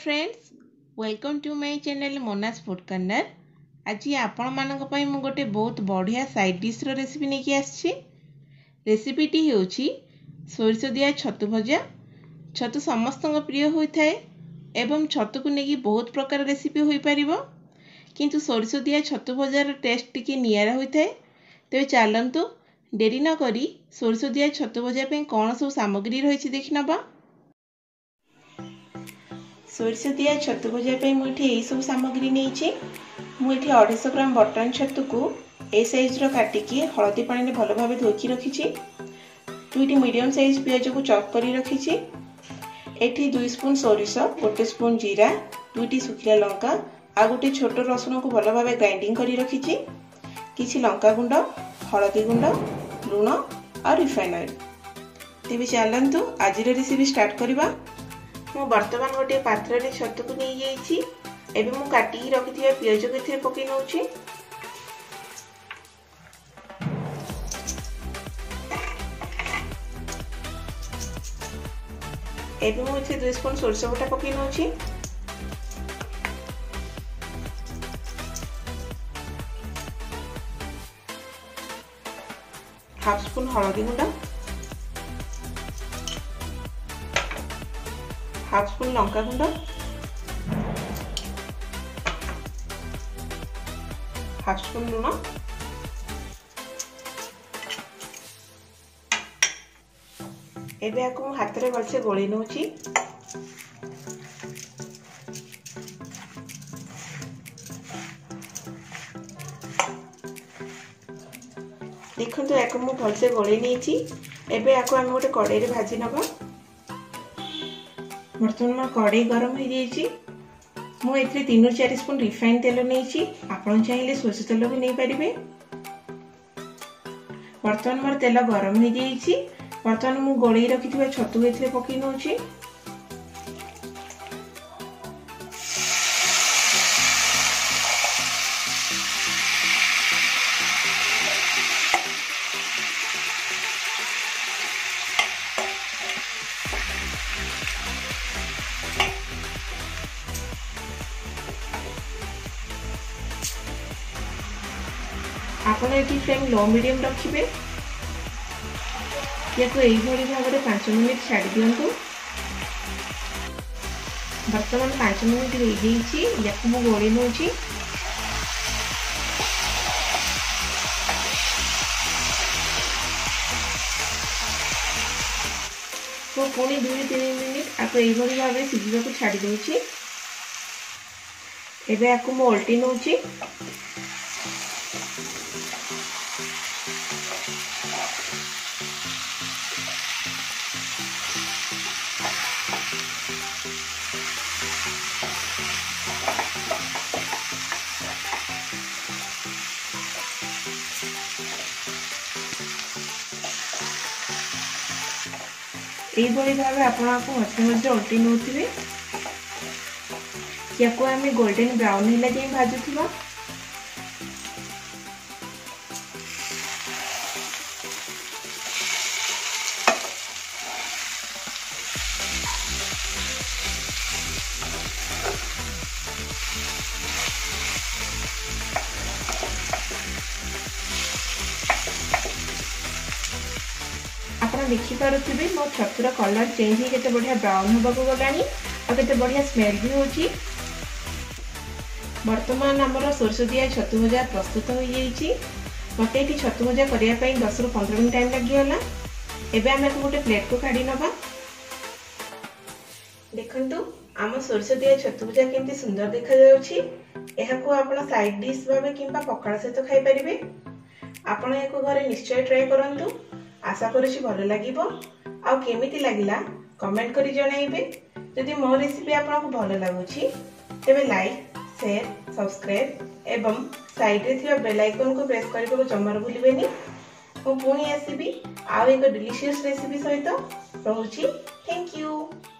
friends welcome to my channel Mona's food corner ଆଜି ଆପଣମାନଙ୍କ ପାଇଁ ମୁଁ ଗୋଟେ ବହୁତ ବଢ଼ିଆ ସାଇଡ଼୍ ଡିଶ୍ର ରେସିପି ନେଇକି ଆସିଛି ରେସିପିଟି ହେଉଛି ସୋରିଷ ଦିଆ ଛତୁ ଭଜା ଛତୁ ସମସ୍ତଙ୍କ ପ୍ରିୟ ହୋଇଥାଏ ଏବଂ ଛତୁକୁ ନେଇକି ବହୁତ ପ୍ରକାର ରେସିପି ହୋଇପାରିବ କିନ୍ତୁ ସୋରିଷ ଦିଆ ଛତୁ ଭଜାର ଟେଷ୍ଟ ଟିକିଏ ନିଆରା ହୋଇଥାଏ ତେବେ ଚାଲନ୍ତୁ ଡେରି ନ କରି ସୋରିଷ ଦିଆ ଛତୁ ଭଜା ପାଇଁ କ'ଣ ସବୁ ସାମଗ୍ରୀ ରହିଛି ଦେଖିନେବା সোরিষ দিয়া ছতু ভজা মু এটি এইসব সামগ্রী নিয়েছি মু এটি আড়াইশো গ্রাম বটন ছতুকু এই সাইজর কাটিকি হলদি পাণে ভালোভাবে ধোকি রাখিছি দুইটি মিডিয়াম সাইজ পিঁয়াজকু চপ করে রাখিছি এটি দুই স্পুন সোরিষ গোটে স্পুন জিরা দুইটি শুকিলা লঙ্কা আর গোটে ছোট রসুণকু ভালোভাবে গ্রাইন্ডিং করে রাখিছি কিছু লঙ্কা গুণ্ড হলদি গুণ্ড লুণ আর রিফাইন অয়েল তেবে চালু আজির রেসিপি স্টার্ট করা ମୁଁ ବର୍ତ୍ତମାନ ଗୋଟିଏ ପାତ୍ରରେ ଛତୁକୁ ନେଇଯାଇଛି ଏବେ ମୁଁ କାଟିକି ରଖିଥିବା ପିଆଜକୁ ଏଥିରେ ପକାଇ ନେଉଛି ଏବେ ମୁଁ ଏଥିରେ ଦୁଇ ସ୍ପୁନ୍ ସୋରିଷ ବଟା ପକାଇ ନେଉଛି ହାଫ୍ ସ୍ପୁନ୍ ହଳଦୀ ଗୁଣ୍ଡ হাফ স্পুন লঙ্কা গুঁড়ো হাফ স্পুন নুন ଏବେ ଆକୁ ମୁଁ ହାତରେ ଭଲସେ ଗୋଳେଇ ନେଉଛି ଦେଖନ୍ତୁ ୟାକୁ ମୁଁ ଭଲସେ ଗୋଳେଇ ନେଇଛି ଏବେ ୟାକୁ ଆମେ ଗୋଟେ କଡ଼େଇରେ ଭାଜି ନେବା ବର୍ତ୍ତମାନ ମୋର କଡ଼େଇ ଗରମ ହୋଇଯାଇଛି ମୁଁ ଏଥିରେ ତିନିରୁ ଚାରି ସ୍ପୁନ୍ ରିଫାଇନ୍ ତେଲ ନେଇଛି ଆପଣ ଚାହିଁଲେ ସୋରିଷ ତେଲ ବି ନେଇପାରିବେ ବର୍ତ୍ତମାନ ମୋର ତେଲ ଗରମ ହୋଇଯାଇଛି ବର୍ତ୍ତମାନ ମୁଁ ଗୋଳେଇ ରଖିଥିବା ଛତୁ ଏଥିରେ ପକାଇ ନେଉଛି ଆପଣ ଏଠି ଫ୍ଲେମ୍ ଲୋ ମିଡ଼ିୟମ୍ ରଖିବେ ୟାକୁ ଏଇଭଳି ଭାବରେ ପାଞ୍ଚ ମିନିଟ୍ ଛାଡ଼ି ଦିଅନ୍ତୁ ବର୍ତ୍ତମାନ ପାଞ୍ଚ ମିନିଟ୍ ହୋଇଯାଇଛି ୟାକୁ ମୁଁ ଗୋଳେଇ ନେଉଛି ମୁଁ ପୁଣି ଦୁଇ ତିନି ମିନିଟ୍ ଆକୁ ଏଇଭଳି ଭାବେ ସିଝିବାକୁ ଛାଡ଼ି ଦେଉଛି ଏବେ ଆକୁ ମୁଁ ଓଲଟି ନେଉଛି ଏଇଭଳି ଭାବେ ଆପଣ ଆକୁ ମଝିରେ ମଝିରେ ଓଲଟେଇ ନେଉଥିବେ ୟାକୁ ଆମେ ଗୋଲ୍ଡେନ୍ ବ୍ରାଉନ୍ ହେଲା ଯାଏଁ ଭାଜୁଥିବା ଆପଣ ଦେଖିପାରୁଥିବେ ମୋ ଛତୁର କଲର୍ ଚେଞ୍ଜ ହେଇ କେତେ ବଢ଼ିଆ ବ୍ରାଉନ୍ ହେବାକୁ ଗଲାଣି ଆଉ କେତେ ବଢ଼ିଆ ସ୍ମେଲ୍ ବି ହେଉଛି ବର୍ତ୍ତମାନ ଆମର ସୋରିଷ ଦିଆ ଛତୁ ଭଜା ପ୍ରସ୍ତୁତ ହୋଇଯାଇଛି ମୋତେ ଏଠି ଛତୁ ଭଜା କରିବା ପାଇଁ ଦଶରୁ ପନ୍ଦର ମିନିଟ୍ ଟାଇମ୍ ଲାଗିଗଲା ଏବେ ଆମେ ଏହାକୁ ଗୋଟେ ପ୍ଲେଟ୍କୁ କାଢ଼ି ନେବା ଦେଖନ୍ତୁ ଆମ ସୋରିଷ ଦିଆ ଛତୁ ଭଜା କେମିତି ସୁନ୍ଦର ଦେଖାଯାଉଛି ଏହାକୁ ଆପଣ ସାଇଡ୍ ଡିସ୍ ଭାବେ କିମ୍ବା ପଖାଳ ସହିତ ଖାଇପାରିବେ ଆପଣ ଏହାକୁ ଘରେ ନିଶ୍ଚୟ ଟ୍ରାଏ କରନ୍ତୁ আশা କରୁଛି ଭଲ ଲାଗିବ ଆଉ କେମିତି ଲାଗିଲା କମେଣ୍ଟ କରି ଜଣାଇବେ ଯଦି ମୋ ରେସିପି ଆପଣଙ୍କୁ ଭଲ ଲାଗୁଛି ତେବେ ଲାଇକ୍ ସେୟାର ସବସ୍କ୍ରାଇବ୍ ଏବଂ ସାଇଡ଼୍ରେ ଥିବା ବେଲ୍ ଆଇକନ୍କୁ ପ୍ରେସ୍ କରିବାକୁ ଜମାରୁ ଭୁଲିବେନି ମୁଁ ପୁଣି ଆସିବି ଆଉ ଏକ ଡିଲିସିୟସ୍ ରେସିପି ସହିତ ରହୁଛି ଥ୍ୟାଙ୍କ ୟୁ